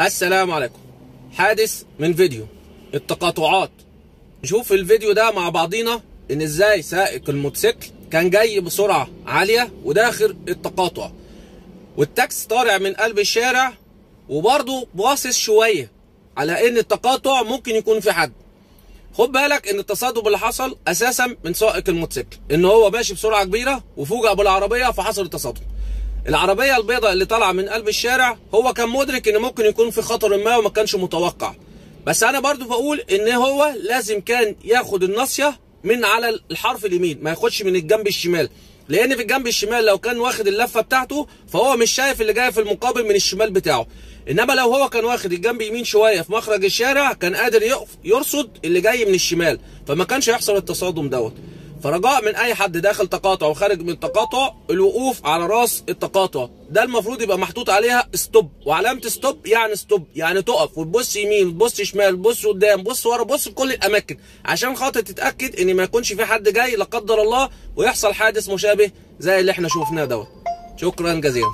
السلام عليكم. حادث من فيديو. التقاطعات. نشوف الفيديو ده مع بعضينا إن إزاي سائق الموتوسيكل كان جاي بسرعة عالية وداخل التقاطع. والتاكس طالع من قلب الشارع وبرضه باصص شوية على إن التقاطع ممكن يكون في حد. خد بالك إن التصادم اللي حصل أساسا من سائق الموتوسيكل. إن هو ماشي بسرعة كبيرة وفوجئ بالعربية فحصل التصادم. العربية البيضاء اللي طالعة من قلب الشارع هو كان مدرك إن ممكن يكون في خطر ما وما كانش متوقع. بس أنا برضو بقول إن هو لازم كان ياخد الناصية من على الحرف اليمين ما ياخدش من الجنب الشمال. لأن في الجنب الشمال لو كان واخد اللفة بتاعته فهو مش شايف اللي جاي في المقابل من الشمال بتاعه. إنما لو هو كان واخد الجنب يمين شوية في مخرج الشارع كان قادر يرصد اللي جاي من الشمال. فما كانش هيحصل التصادم دوت. فرجاء من أي حد داخل تقاطع وخارج من تقاطع الوقوف على راس التقاطع. ده المفروض يبقى محطوط عليها stop وعلامة stop يعني stop يعني تقف وتبص يمين وتبص شمال تبص قدام بص ورا بص في كل الأماكن. عشان خاطر تتأكد إن ما يكونش في حد جاي لا قدر الله ويحصل حادث مشابه زي اللي إحنا شوفناه دوت. شكرا جزيلا.